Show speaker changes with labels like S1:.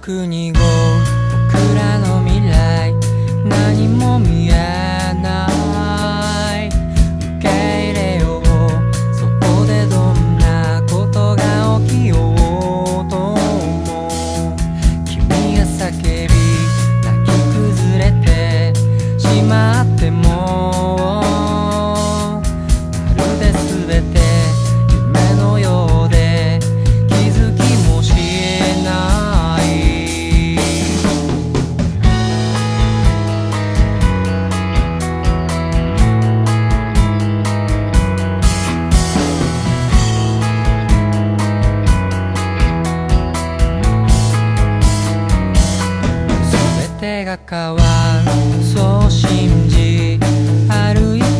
S1: 僕にご僕らの未来何も見えない。受け入れよう。そこでどんなことが起きようとも君が叫び手が変わる。そう信じ歩いて